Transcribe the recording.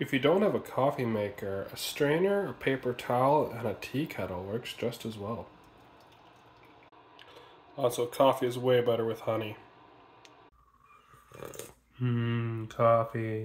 If you don't have a coffee maker, a strainer, a paper towel, and a tea kettle works just as well. Also, coffee is way better with honey. Mmm, coffee.